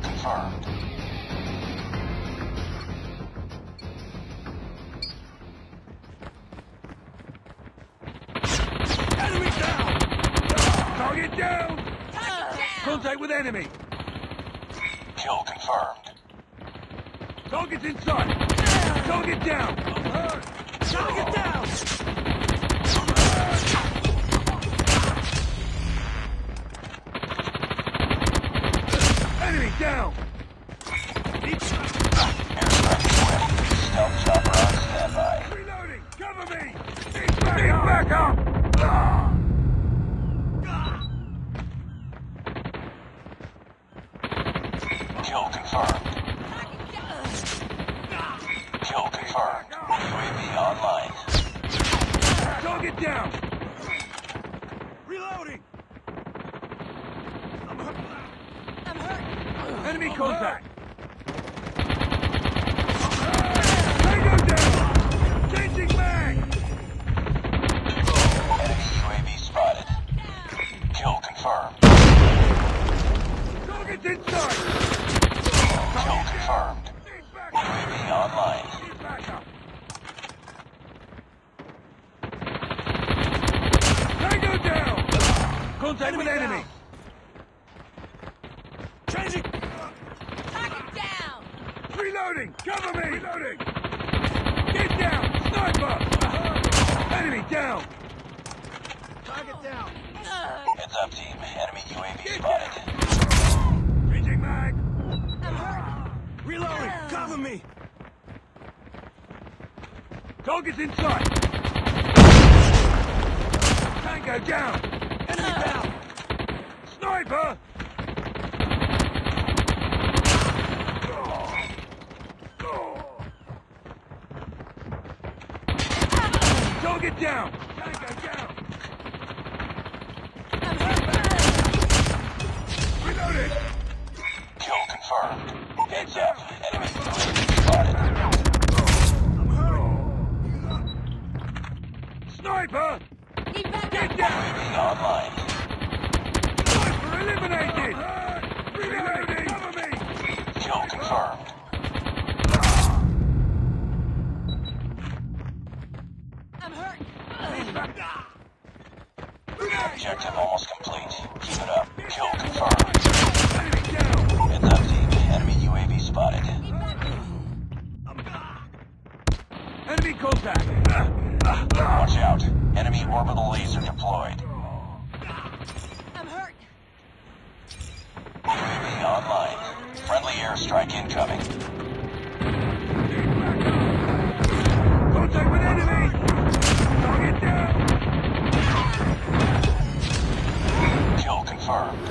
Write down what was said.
confirmed. Enemy down! Target down! Contact with enemy! Kill confirmed. Target's inside! Target down! Target down! Enemy down! Airstrike is ready. Stealth chopper on standby. Reloading! Cover me! Need back, Need back up! Ah! Kill confirmed. Kill confirmed. UAV online. Target down! Reloading! I'm hurt. I'm hurt. Enemy contact! Tango down! Changing mag! Enemy UAV spotted. Kill confirmed. Inside! Kill confirmed. UAV online. Tango down! Contact enemy with Enemy enemy! down. Changing! Target down. Reloading! Cover me! Reloading! Get down! Sniper! Enemy down! Target down! Heads up, team. Enemy UAV Get spotted. Changing mag! I'm hurt. Reloading! Cover me! Target's inside! Tango down! Enemy uh. down! Sniper! Target down! Tango down! I'm hurt. Reloading! Kill confirmed. Heads up. Enemy spotted. Sniper! Need backup. Get down! UAV online. Sniper eliminated! Reloading! Cover me! Kill confirmed. I'm hurt. Objective almost complete. Keep it up. Kill confirmed. Watch out. Enemy orbital laser deployed. I'm hurt. UAV online. Friendly airstrike incoming. Contact with enemy! Target down! Kill confirmed.